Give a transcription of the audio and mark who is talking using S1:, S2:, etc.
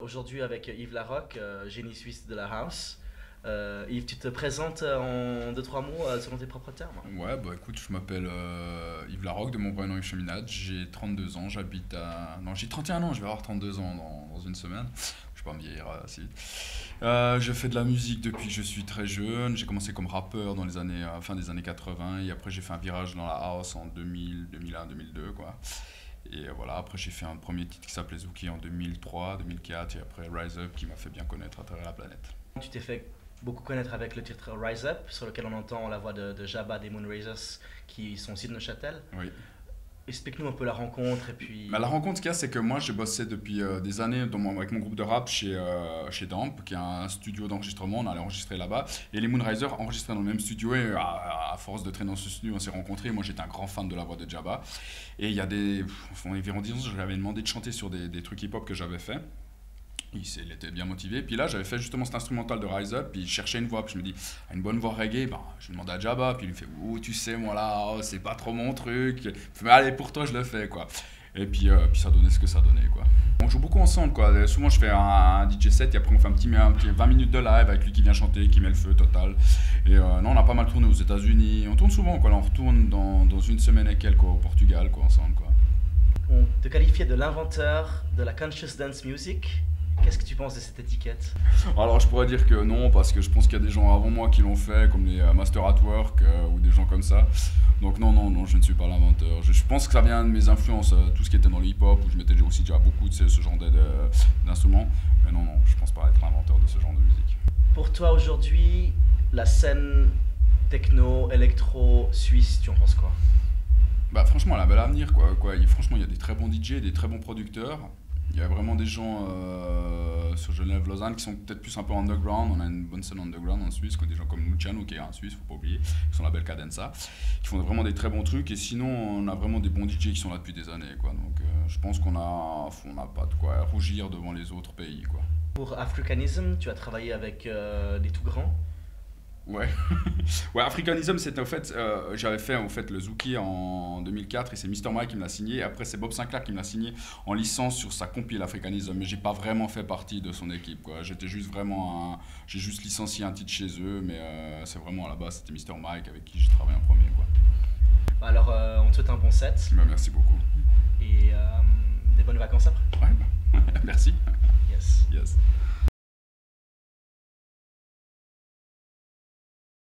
S1: Aujourd'hui avec Yves Larocque, euh, génie suisse de la house. Euh, Yves, tu te présentes en deux trois mots euh, selon tes propres termes.
S2: Ouais, bah écoute, je m'appelle euh, Yves Larocque de mon prénom Yves Cheminade, j'ai 32 ans, j'habite à... Non, j'ai 31 ans, je vais avoir 32 ans dans, une semaine. Je vais pas me vieillir euh, assez vite. Euh, je fais de la musique depuis que je suis très jeune, j'ai commencé comme rappeur dans les années, euh, fin des années 80 et après j'ai fait un virage dans la house en 2000, 2001, 2002 quoi. Et euh, voilà, après j'ai fait un premier titre qui s'appelait Zuki en 2003, 2004 et après Rise Up qui m'a fait bien connaître à travers la planète.
S1: Tu t'es fait beaucoup connaître avec le titre Rise Up, sur lequel on entend la voix de, de Jabba des Moonraisers qui sont aussi de Neuchâtel.
S2: Oui.
S1: Explique-nous un peu la rencontre et puis.
S2: Bah, la rencontre qu'il y a, c'est que moi, j'ai bossé depuis euh, des années avec mon groupe de rap chez, euh, chez Damp, qui est un studio d'enregistrement. On allait enregistrer là-bas. Et les Moonrisers enregistraient dans le même studio. Et à, à force de traîner dans ce studio, on s'est rencontrés. Moi, j'étais un grand fan de la voix de Jabba. Et il y a des. pff, Environ 10 ans, je lui avais demandé de chanter sur des, des trucs hip-hop que j'avais fait. Il, était bien motivé. Puis là, j'avais fait justement cet instrumental de Rise Up. Puis il cherchait une voix. Puis je me dis, une bonne voix reggae. Ben, je demande à Jabba. Puis il me fait, ouh, tu sais, moi là, oh, c'est pas trop mon truc. Mais allez, pour toi, je le fais, quoi. Et puis, euh, puis ça donnait ce que ça donnait, quoi. On joue beaucoup ensemble, quoi. Euh, Souvent, je fais un, DJ set et après, on fait un petit, un petit 20 minutes de live avec lui qui vient chanter, qui met le feu total. Et euh, non, on a pas mal tourné aux États-Unis. On tourne souvent, quoi. Là, on retourne dans, dans une semaine et quelques, au Portugal, quoi, ensemble, quoi.
S1: On te qualifiait de l'inventeur de la conscious dance music. Qu'est-ce que tu penses de cette étiquette?
S2: Alors je pourrais dire que non, parce que je pense qu'il y a des gens avant moi qui l'ont fait, comme les euh, Master at Work euh, ou des gens comme ça. Donc non, non, non, je ne suis pas l'inventeur. Je, je pense que ça vient de mes influences, euh, tout ce qui était dans le hip-hop, où je mettais aussi déjà beaucoup de ce, ce genre d'instruments. Mais non, non, je pense pas être l'inventeur de ce genre de musique.
S1: Pour toi aujourd'hui, la scène techno, électro, suisse, tu en penses quoi?
S2: Bah franchement, elle a un bel avenir, quoi. quoi. Franchement, il y a des très bons DJ, des très bons producteurs. Il y a vraiment des gens euh, sur Genève, Lausanne qui sont peut-être plus un peu underground. On a une bonne scène underground en Suisse, des gens comme Luciano qui est un Suisse, faut pas oublier, qui sont la belle Cadenza, qui font vraiment des très bons trucs. Et sinon, on a vraiment des bons DJ qui sont là depuis des années, quoi. Donc euh, je pense qu'on a, on n'a pas de quoi rougir devant les autres pays, quoi.
S1: Pour Africanism, tu as travaillé avec euh, des tout grands.
S2: Ouais. ouais, Africanism, c'était en fait, euh, j'avais fait en fait le Zouki en 2004 et c'est Mr. Mike qui me l'a signé. Après, c'est Bob Sinclair qui me l'a signé en licence sur sa compile Africanism, mais j'ai pas vraiment fait partie de son équipe. quoi. J'étais juste vraiment un, j'ai juste licencié un titre chez eux, mais euh, c'est vraiment à la base, c'était Mr. Mike avec qui j'ai travaillé en premier. Quoi.
S1: Alors, euh, on te souhaite un bon set
S2: Bah, merci beaucoup.
S1: et euh, des bonnes vacances après.
S2: Ouais, bah, merci.
S1: Yes.
S2: Yes.